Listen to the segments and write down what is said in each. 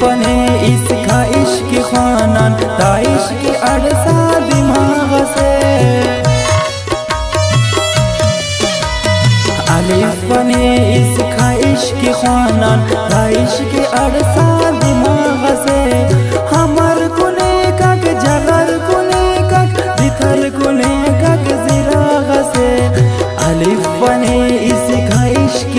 फने इसका इश्क खानन ता इश्क अड़सा दिमाग से। अलिफ फने इसका इश्क खानन ता इश्क अड़सा दिमाग से। हमर कुने कक जगर कुने कक कुने कक जिराग से। अलिफ फने इसका इश्क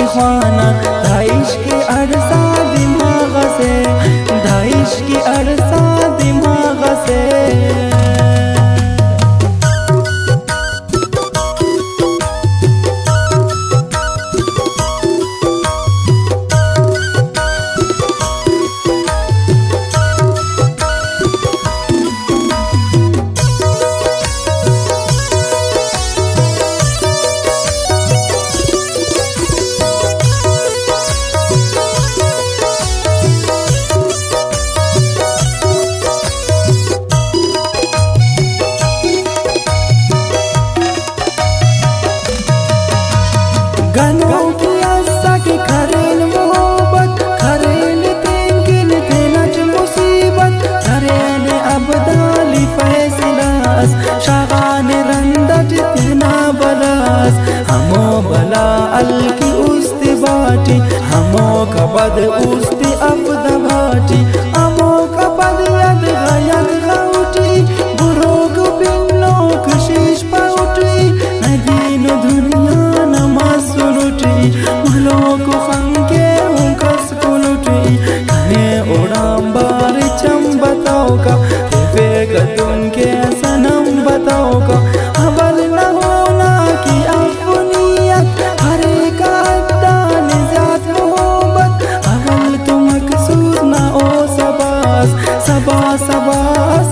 सबा सबा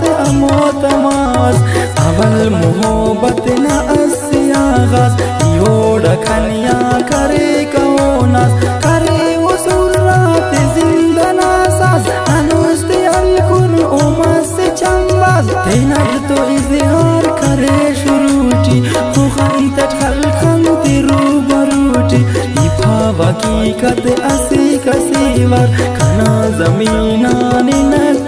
से अमो तमास हवल मोहब्बत न अस्यागास योड़ खनिया करे कहोनास करे वो सुरात जिंदना सास अनुस्ते अलकुन उमस चंबास तेनर तो इजहार करे शुरूटी खुखन तटखल खन तिरू बरूटी इफा वकीकत असी कसीवर खना जमीना नक्की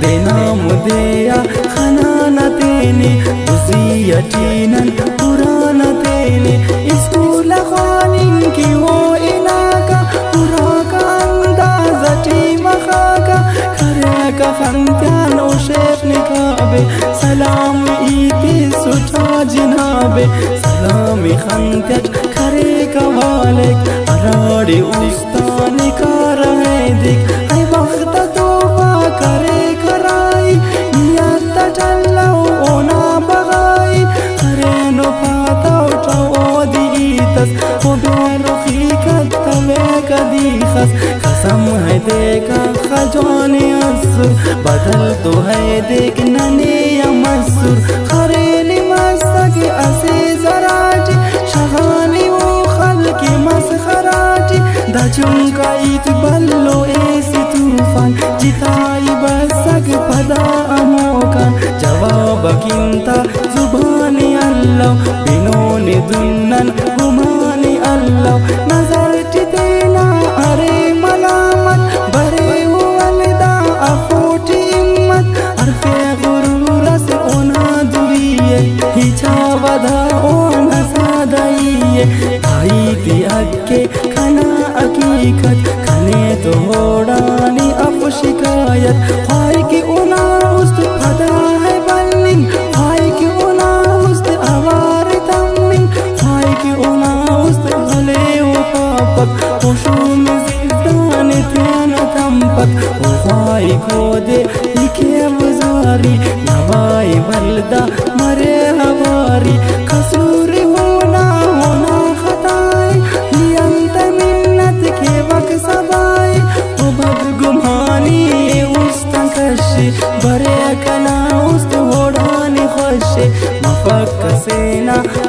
දෙනමු දෙයක් හනානතේනේ දුසියටීනන් පුරානතේනේ ඉස්කූලහානින් කිවෝ එනාක පුරාකන්දාසටී මහාක කරයක ෆන්තියන් ඔෂේප්නිකාබේ සලාම ඊති සුටා ජිනාබේ සලාමි හන්තට කරේකවාලෙක් අරාඩි උස්ථානිකාරහේදික් देखा खजाने असुर बदल तो है देख नने मसूर खरेली मस्तक असे जराटी शगानी वो खल की मसखराटी दजुम का इत बल्लो ऐसी तूफ़ान, जिताई बसक पदा अमोकन जवाब किंता, जुबानी अल्लाह, बिनोने दुन्नन गुमानी अल्लाह। साधा ओ न साधाइए आई पिया के खाना हकीकत खाने तो होड़ानी अब शिकायत। भाई की उना उस खदा है बल्लिंग। भाई की उना उस आवार तमिंग भाई की उना उस भले वो पापक। खुशू में जिंदाने ध्यान थम्पक भाई को दे लिखे बुजारी